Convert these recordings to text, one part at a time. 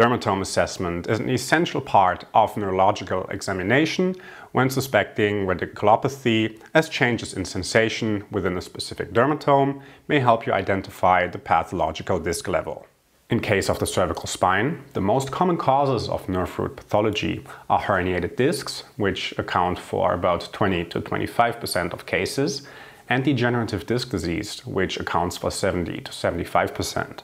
Dermatome assessment is an essential part of neurological examination when suspecting radiculopathy as changes in sensation within a specific dermatome may help you identify the pathological disc level. In case of the cervical spine, the most common causes of nerve root pathology are herniated discs, which account for about 20 to 25% of cases, and degenerative disc disease, which accounts for 70 to 75%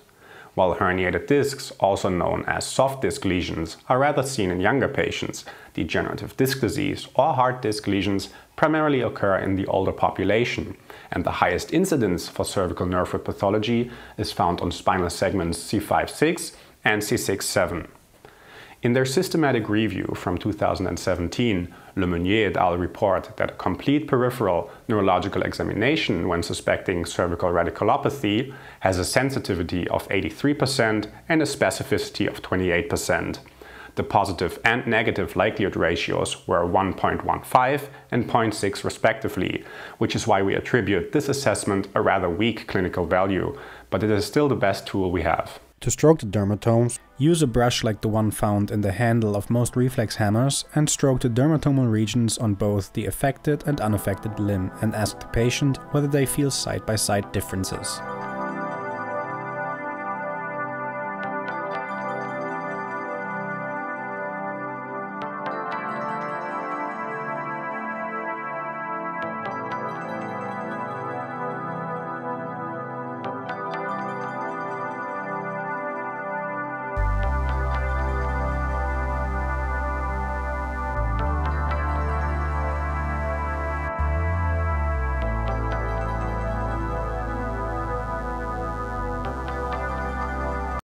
while herniated discs, also known as soft disc lesions, are rather seen in younger patients. Degenerative disc disease or hard disc lesions primarily occur in the older population, and the highest incidence for cervical nerve root pathology is found on spinal segments C5-6 and C6-7. In their systematic review from 2017, Lemeunier et al. report that a complete peripheral neurological examination when suspecting cervical radiculopathy has a sensitivity of 83% and a specificity of 28%. The positive and negative likelihood ratios were 1.15 and 0.6 respectively, which is why we attribute this assessment a rather weak clinical value, but it is still the best tool we have. To stroke the dermatomes, Use a brush like the one found in the handle of most reflex hammers and stroke the dermatomal regions on both the affected and unaffected limb and ask the patient whether they feel side-by-side -side differences.